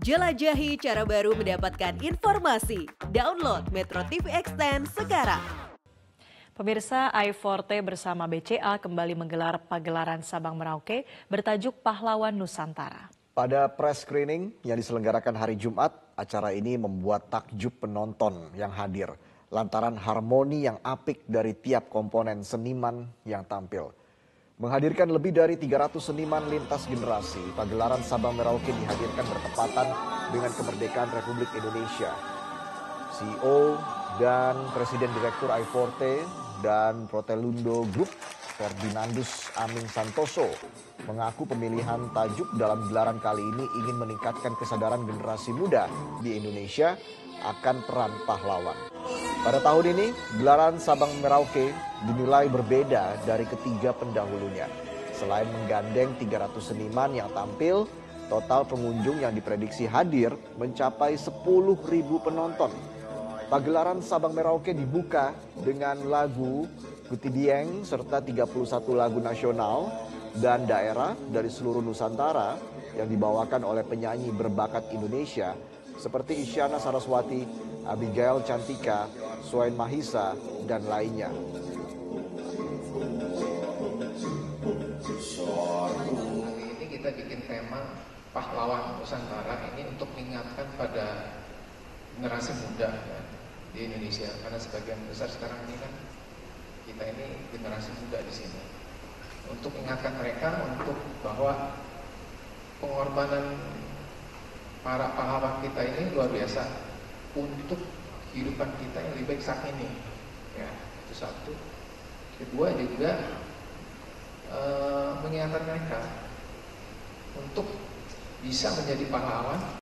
Jelajahi cara baru mendapatkan informasi. Download Metro TV Extend sekarang. Pemirsa i4T bersama BCA kembali menggelar pagelaran Sabang Merauke bertajuk Pahlawan Nusantara. Pada press screening yang diselenggarakan hari Jumat, acara ini membuat takjub penonton yang hadir lantaran harmoni yang apik dari tiap komponen seniman yang tampil. Menghadirkan lebih dari 300 seniman lintas generasi, pagelaran Sabang Merauke dihadirkan bertepatan dengan kemerdekaan Republik Indonesia. CEO dan Presiden Direktur i4T dan Protelundo Group Ferdinandus Amin Santoso mengaku pemilihan tajuk dalam gelaran kali ini ingin meningkatkan kesadaran generasi muda di Indonesia akan peran pahlawan. Pada tahun ini, gelaran Sabang Merauke dinilai berbeda dari ketiga pendahulunya. Selain menggandeng 300 seniman yang tampil, total pengunjung yang diprediksi hadir mencapai 10.000 penonton. Pagelaran Sabang Merauke dibuka dengan lagu Guti Dieng serta 31 lagu nasional dan daerah dari seluruh Nusantara yang dibawakan oleh penyanyi berbakat Indonesia seperti Isyana Saraswati, Abigail Cantika, Suain Mahisa, dan lainnya. ini kita bikin tema pahlawan Nusantara ini untuk mengingatkan pada generasi muda ya, di Indonesia. Karena sebagian besar sekarang ini kan kita ini generasi muda di sini. Untuk mengingatkan mereka untuk bahwa pengorbanan para pahlawan kita ini luar biasa. Untuk kehidupan kita yang lebih baik saat ini. Ya, itu satu. Kedua juga e, mengingatkan mereka untuk bisa menjadi pahlawan